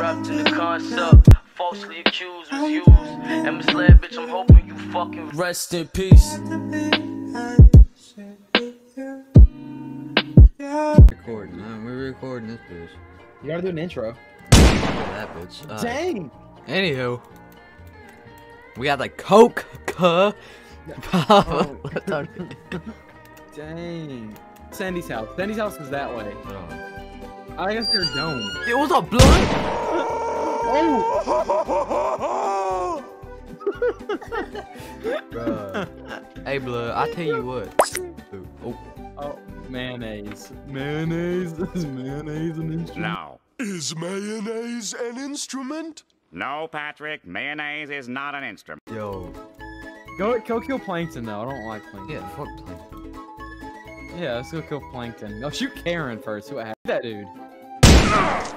Wrapped in the concept, falsely accused was used. And misled, bitch, I'm hoping you fucking rest in peace. Recording, man. We're recording this bitch. You gotta do an intro. That bitch. Uh, Dang! Anywho, we got the Coke. Cuh. Oh. Dang. Sandy's house. Sandy's house is that way. I guess they're dome. It was a blood. Oh! Bruh. hey, blood. I tell you what. Oh, Oh, mayonnaise. Mayonnaise. Is mayonnaise an instrument? No. Is mayonnaise an instrument? No, Patrick, mayonnaise is not an instrument. yo. Go, go kill Plankton, though. I don't like Plankton. Yeah, fuck playing. Yeah, let's go kill Plankton. No, shoot Karen first. See what happens. That dude. Ah!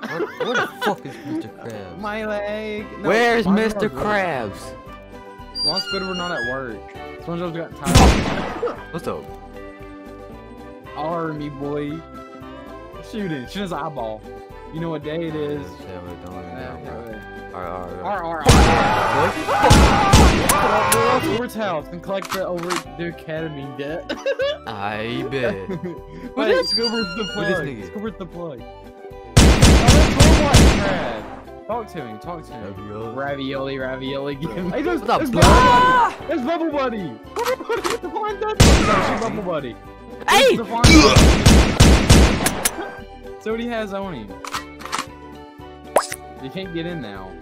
Where, where the fuck is Mr. Krabs? My leg. No, Where's SpongeBob's Mr. work. Krabs? Long Squidward not at work. SpongeBob's got tired. What's up? Army boy. Shooting. Shoot his eyeball. You know what day it is. Yeah, wait, don't let me down, bro. Alright, alright, Ar, alright. ar, ar. Go to Squidward's house and collect the over the academy debt. I bet. Wait, this- Squidward's the with plug. this nigga? Squidward's the plug. That's Robot Crab. Talk to him. Talk to him. Ravioli. Ravioli, ravioli. Give him. Hey, there's, What's up, there's bro? Bubble Buddy. There's Bubble Buddy. Get the flying Dutchman. Bubble Buddy. Hey! The flying Dutchman. So what he has on him. You can't get in now.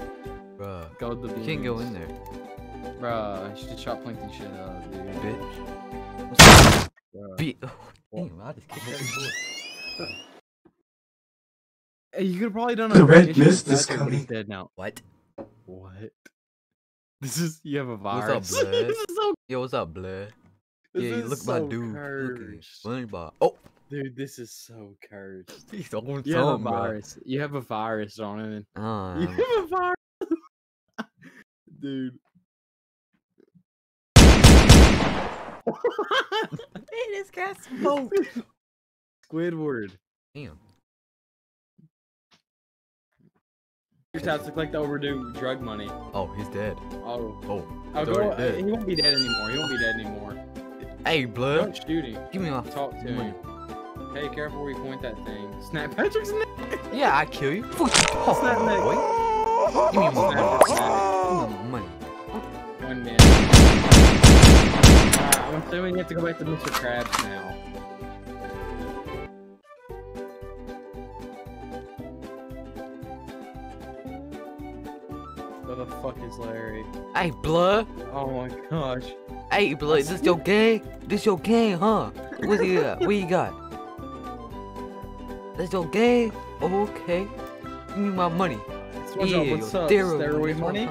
Bruh. Go to the You can't go in there, Bruh, you should shot Plankton shit up, dude. bitch. Bruh. Be oh, damn, I just kicked that Hey, you could have probably done a The red mission mist with is that, but he's coming. dead now. What? What? This is you have a What's up, virus. blood? this is so. Yo, what's up, blood? This yeah, is look so my dude. Look at cursed. SpongeBob. Oh, Dude, this is so cursed. he's on You have a something, bro. virus. You have a virus on it. Um, You have a virus. Dude. Man, this got smoke. Squidward. Damn. Your house look like the overdue drug money. Oh, he's dead. Oh. Oh, I'll he's go, uh, dead. he won't be dead anymore. He won't be dead anymore. Hey, blood. Don't shoot him. Give me my Talk to money. him. Hey, careful where you point that thing. Snap Patrick's neck. Yeah, I kill you. Fuck you talking Snap neck. boy? Give me my money. Give me my money. One minute. Alright, I'm assuming you have to go back to Mr. Krabs now. Where the fuck is Larry? Hey, blood. Oh my gosh. Hey, blood. This your gang? This your gang, huh? What you got? What you got? This your gang? Okay. Give me my money. What's yeah, up? What's up? steroid Steroid That's what I'm money?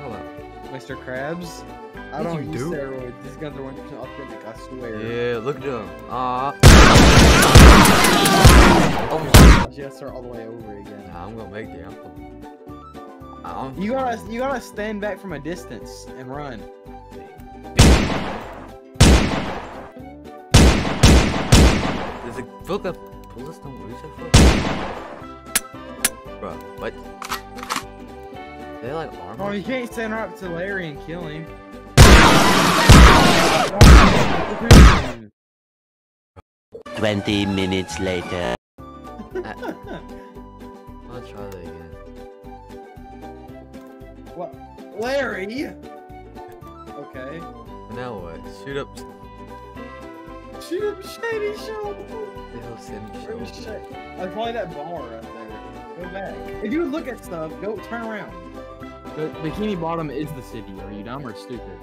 Mr. Krabs? I don't use do. steroids. These guns are 100% authentic, I swear. Yeah, look at them. Ah. Oh, yes, sir, all the way over again. Nah, I'm gonna make it. I'm You gotta, you gotta stand back from a distance and run. Does it feel like bullets don't reach that far? Bro, what? They like armor? Oh, you can't stand right up to Larry and kill him. 20 minutes later. I'll try that again. What? Larry? Okay. Now what? Shoot up Shoot up Shady Shoals. the hill city Where show. was Shay? Oh, probably that bar right there. Go back. If you look at stuff, go turn around. The Bikini Bottom is the city. Are you dumb or stupid?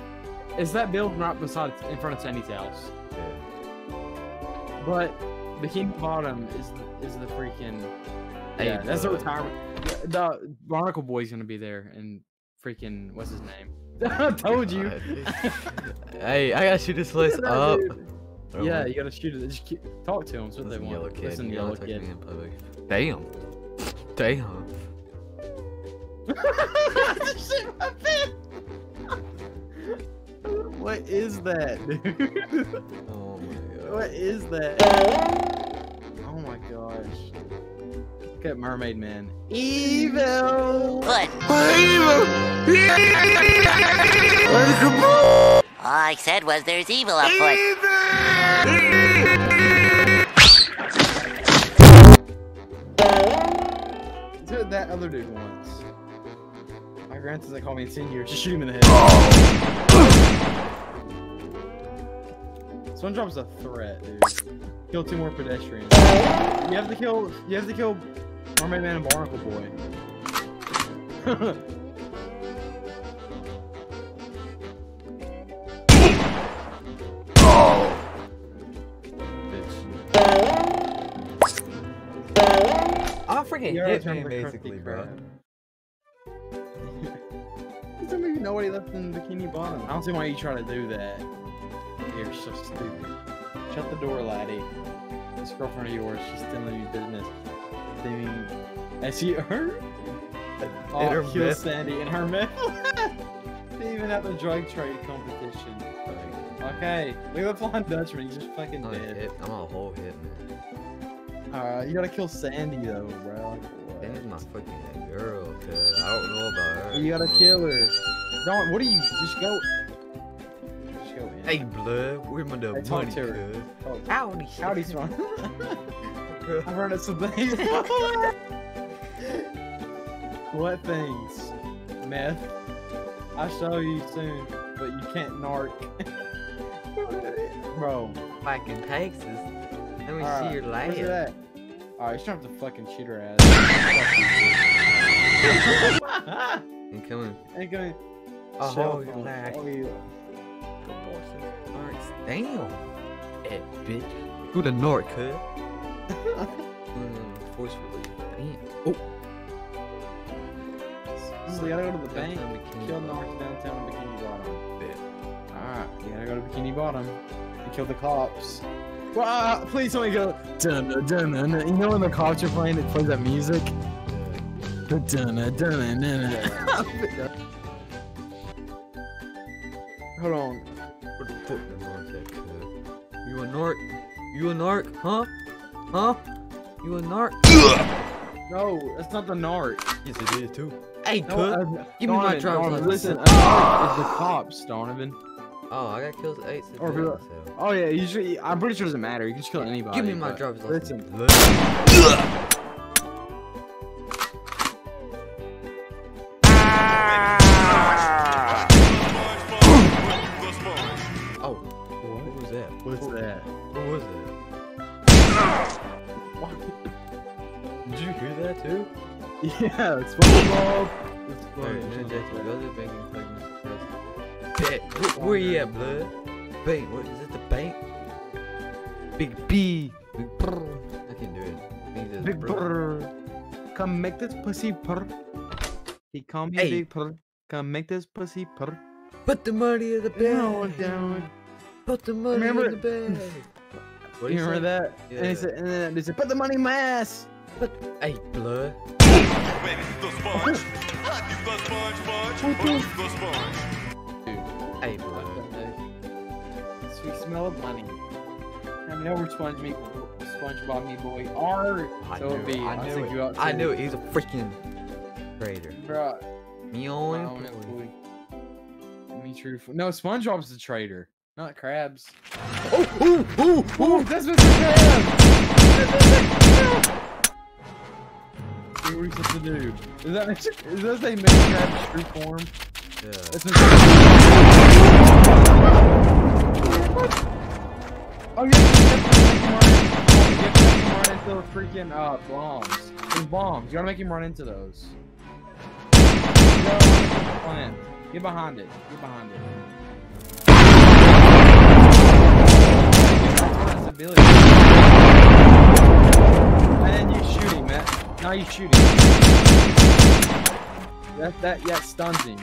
Is that building right beside, in front of Sandy's house. Yeah. But Bikini Bottom is the, is the freaking. Hey, yeah, that's the uh, retirement. The, the Barnacle Boy's gonna be there, and freaking what's his name? I told you. Hey, I gotta shoot this place Look that up. dude. Oh, yeah, you gotta shoot it. Just keep, talk to him. That's what Listen, they want. yellow kid. Listen, you yellow kid. me in public. Damn. Damn. Shit, my pen. what is that, dude? Oh my god. what is that? Oh my gosh. Look at Mermaid Man. Evil! What? All I said was there's evil afoot. That's what that other dude wants. My grandson they call me senior. Just shoot him in the head. SpongeBob's a threat, dude. Kill two more pedestrians. You have to kill. You have to kill Mermaid Man and Barnacle Boy. Oh. I freaking You already hit turned me the basically, bro. Krab. There's maybe nobody left in Bikini Bottom. I don't see why you try to do that. You're so stupid. Shut the door, laddie. This girlfriend of yours, she's telling you business. Doing as you her. Oh, her kill meth. Sandy in her meth. they even have a drug trade competition. Okay, leave the blind Dutchman. He's just fucking I'm a dead. hit. I'm a whole hit, man. Alright, you gotta kill Sandy though, bro. Is my fucking girl, cuz. I don't know about her. You gotta kill her. Don't. What are you? Just go. Just go in. Hey, blood, where my the Hey, money, her. cuz? Howdy, Howdy, Swan. I've heard of some things. what things? Meth. I'll show you soon, but you can't narc. Bro. Back in Texas. Let me alright, see your Where's it laugh. at? Alright, you should have to fucking cheat her ass. And coming. Ain't gonna. Oh, Shell hold your phone. laugh. Oh, yeah. Alright, damn. Hey, bitch. Who the North, cuz? Mm, forcefully. Damn. Oh. So you gotta go to the bank, Downtown Bikini kill Bottom. North downtown Bikini Bottom. Bet. Alright, you gotta go to Bikini Bottom and kill the cops. Wow, please don't go dun dun dun dun. dun. You know when the cops are playing, it plays that music. Dun dun dun dun dun. dun. Hold on. Where the fuck the North at, cuz? You a narc? You a narc? Huh? Huh? You a narc? No, that's not the narc. yes, it is too. Hey, No, cuz. uh, Give me my Donovan, driver's license. Listen, a narc is the cops, Donovan. Oh, I got killed eight. Or today, so. Oh yeah, you should, I'm pretty sure it doesn't matter. You can just kill anybody. Give me my but driver's license. Listen, blood. Yeah, it's SpongeBob. It's Alright, SpongeBob. now Jackson, go to the bank and collect my suppress. Bet. Where, where you at, blood? Bank. What is it? The bank? Big B. Big brr. I can't do it. I Big brr. brr. Come make this pussy purr. He called me Hey. big purr. Come make this pussy purr. Put the money in the Down, bag. down. Put the money Remember- in the bag. What you do remember say? that? And he said, and then they said, put the money in my ass. Hey, blood. Hey, blood. Sweet smell of money. I know we're Sponge SpongeBob me boy. I So knew be. I knew it. I knew it. He's a freaking traitor. Bruh. Me I on own. Me truthful. No, SpongeBob's the traitor, not Krabs. Oh, oh, oh, Oh, that's Mr. Krabs! What he's supposed to do. Is that. Is that Mr. Krabs true form? Yeah. Mr. Oh, yeah, you have to make him run in- you have to make him run into the freaking uh, bombs. There's bombs. You gotta make him run into those. You gotta run into the plant. Get behind it. Get behind it. That's ability. And then you shoot him, man. Now you shoot him. That that yeah stuns him.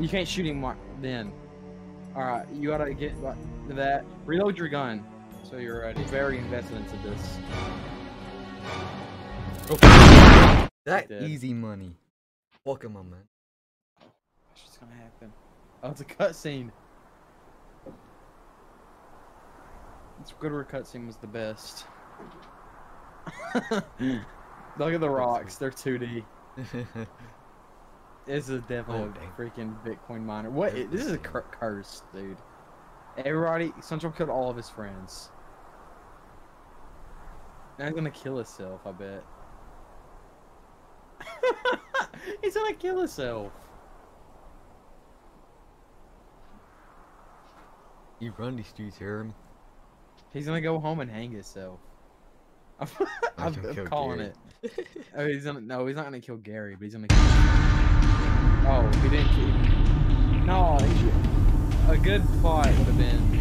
You can't shoot him mar- then. Alright, you gotta get that. Reload your gun. So you're ready. Very invested into this. Oh. That easy money. Welcome, my man. What's just gonna happen? Oh, it's a cutscene. It's good where cutscene was the best. Look at the rocks. They're 2D. This is definitely Oh, freaking Bitcoin miner. What? This is a cur- curse, dude. Everybody, Central killed all of his friends. Now he's gonna kill himself. I bet. he's gonna kill himself. You run these streets, Herm. He's gonna go home and hang himself. I'm, I'm, I'm calling Gary. it. Oh, he's gonna no, he's not gonna kill Gary, but he's gonna. kill Oh, he didn't kill. No, he, a good plot would have been,